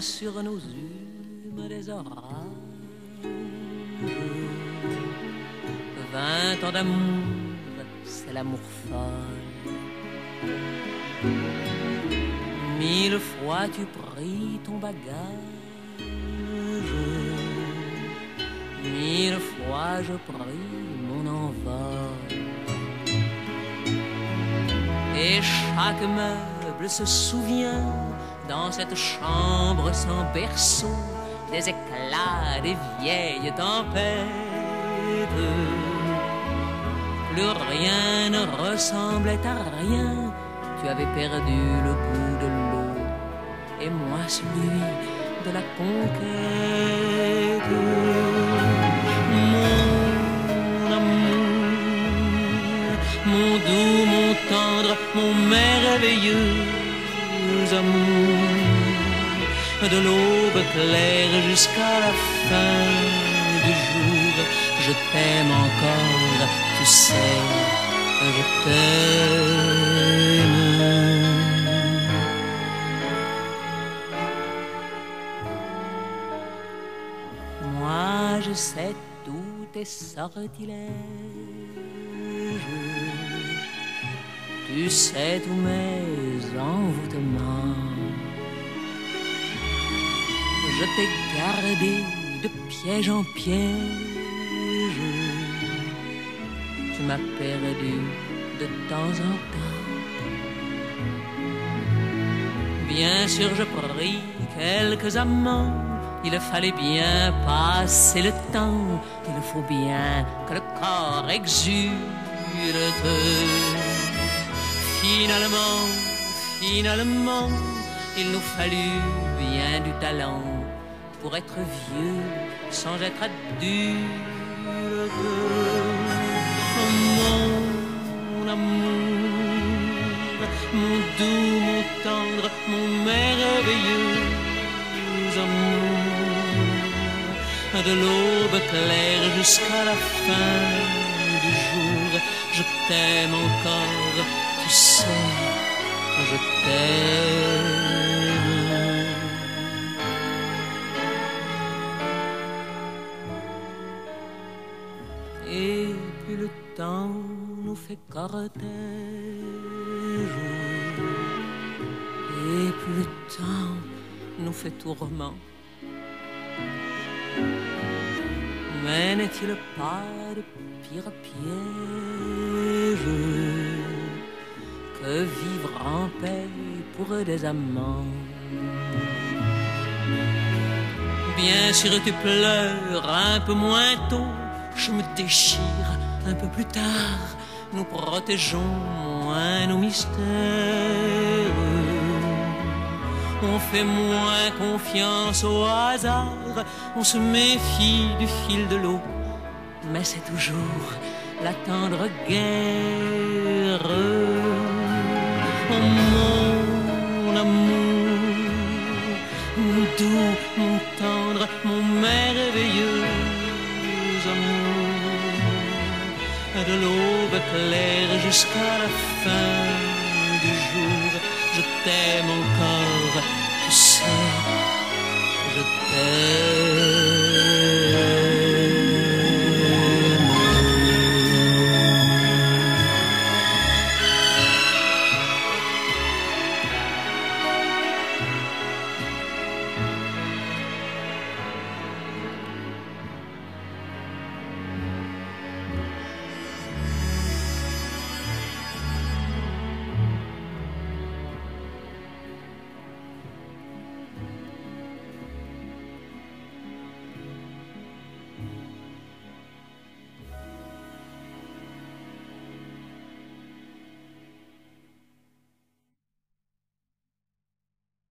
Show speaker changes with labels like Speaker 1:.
Speaker 1: Sur nos humes des orages. Vingt ans d'amour, c'est l'amour folle. Mille fois tu pris ton bagage. Mille fois je pris mon envol. Et chaque meuble se souvient dans cette chambre sans berceau des éclats des vieilles tempêtes. Plus rien ne ressemblait à rien, tu avais perdu le goût de l'eau et moi celui de la conquête. Mon amour, mon doux, mon tendre, mon merveilleux de l'aube claire jusqu'à la fin du jour, je t'aime encore, tu sais, je t'aime. Moi je sais tous tes sortilèges. Tu sais tous mes envoûtements. Je t'ai gardé de piège en piège. Tu m'as perdu de temps en temps. Bien sûr, je pris quelques amants. Il fallait bien passer le temps. Il faut bien que le corps exulte. Finalement, finalement, il nous fallut bien du talent pour être vieux sans être adulte. Mon amour, mon doux, mon tendre, mon merveilleux amour, de l'aube claire jusqu'à la fin du jour, je t'aime encore, tu sais, je t'aime. Le temps nous fait cortège, et plus le temps nous fait tourment. Mais n'est-il pas de pire piège que vivre en paix pour des amants? Bien sûr tu pleures un peu moins tôt, je me déchire un peu plus tard, nous protégeons moins nos mystères. On fait moins confiance au hasard, on se méfie du fil de l'eau, mais c'est toujours la tendre guerre. Oh mon amour, mon doux, mon tendre, mon merveilleux de l'aube claire jusqu'à la fin du jour, je t'aime encore, tu sais, je t'aime.